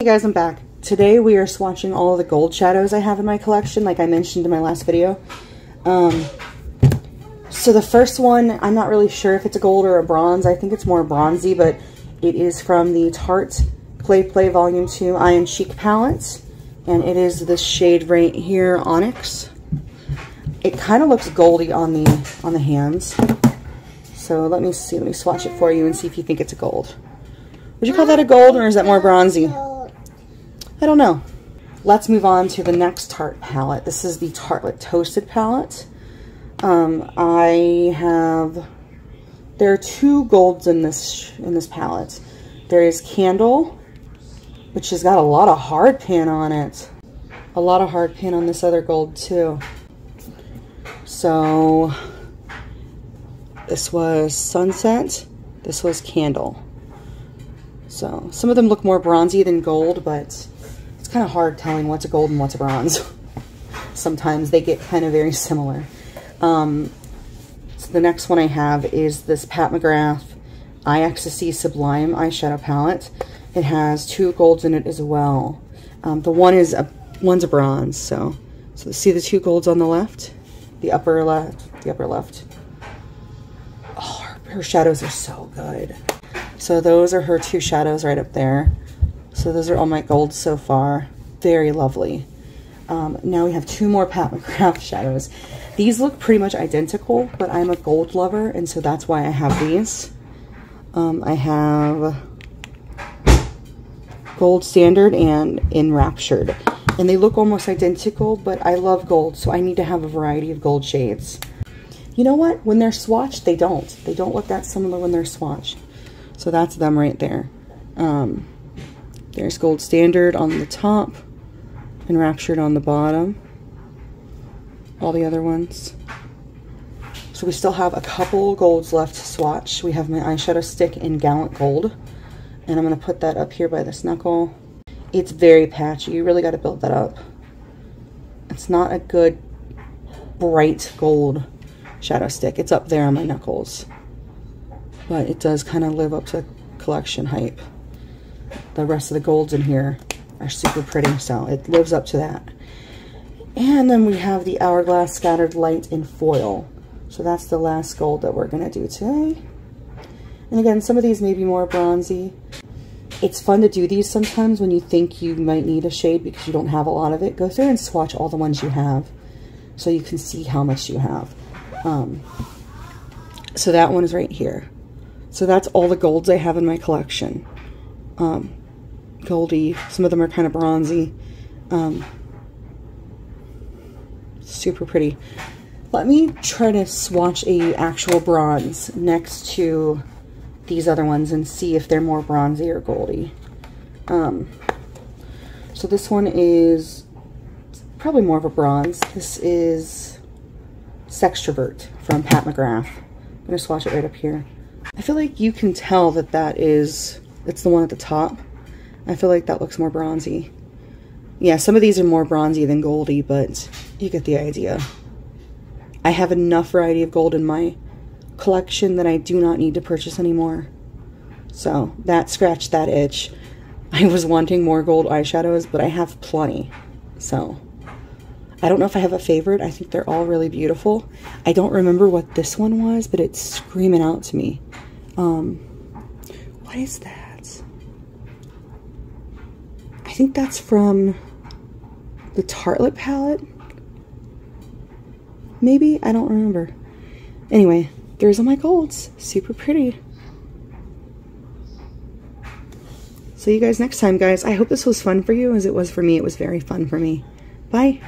Hey guys, I'm back. Today we are swatching all the gold shadows I have in my collection, like I mentioned in my last video. Um, so the first one, I'm not really sure if it's a gold or a bronze. I think it's more bronzy, but it is from the Tarte Play Play Volume 2 Eye and Cheek palette. And it is this shade right here, Onyx. It kind of looks goldy on the on the hands. So let me see, let me swatch it for you and see if you think it's a gold. Would you call that a gold or is that more bronzy? I don't know. Let's move on to the next Tarte palette. This is the Tartlet Toasted palette. Um, I have, there are two golds in this, in this palette. There is Candle, which has got a lot of hard pan on it. A lot of hard pan on this other gold too. So, this was Sunset. This was Candle. So, some of them look more bronzy than gold, but it's kind of hard telling what's a gold and what's a bronze. Sometimes they get kind of very similar. Um, so the next one I have is this Pat McGrath Eye Ecstasy Sublime eyeshadow palette. It has two golds in it as well. Um, the one is a one's a bronze, so so see the two golds on the left, the upper left, the upper left. Oh, her, her shadows are so good. So those are her two shadows right up there. So those are all my golds so far. Very lovely. Um, now we have two more Pat McGrath shadows. These look pretty much identical, but I'm a gold lover, and so that's why I have these. Um, I have Gold Standard and Enraptured. And they look almost identical, but I love gold, so I need to have a variety of gold shades. You know what? When they're swatched, they don't. They don't look that similar when they're swatched. So that's them right there. Um, there's Gold Standard on the top, and Enraptured on the bottom. All the other ones. So we still have a couple golds left to swatch. We have my eyeshadow stick in Gallant Gold. And I'm going to put that up here by this knuckle. It's very patchy. You really got to build that up. It's not a good bright gold shadow stick. It's up there on my knuckles. But it does kind of live up to collection hype the rest of the golds in here are super pretty, so it lives up to that. And then we have the Hourglass Scattered Light in Foil. So that's the last gold that we're going to do today. And again, some of these may be more bronzy. It's fun to do these sometimes when you think you might need a shade because you don't have a lot of it. Go through and swatch all the ones you have so you can see how much you have. Um, so that one is right here. So that's all the golds I have in my collection. Um, goldy. Some of them are kind of bronzy. Um, super pretty. Let me try to swatch a actual bronze next to these other ones and see if they're more bronzy or goldy. Um, so this one is probably more of a bronze. This is Sextrovert from Pat McGrath. I'm going to swatch it right up here. I feel like you can tell that that is, it's the one at the top. I feel like that looks more bronzy. Yeah, some of these are more bronzy than goldy, but you get the idea. I have enough variety of gold in my collection that I do not need to purchase anymore. So that scratched that itch. I was wanting more gold eyeshadows, but I have plenty. So I don't know if I have a favorite. I think they're all really beautiful. I don't remember what this one was, but it's screaming out to me. Um, what is that? Think that's from the Tartlet palette. Maybe? I don't remember. Anyway, there's all my golds. Super pretty. See you guys next time, guys. I hope this was fun for you as it was for me. It was very fun for me. Bye.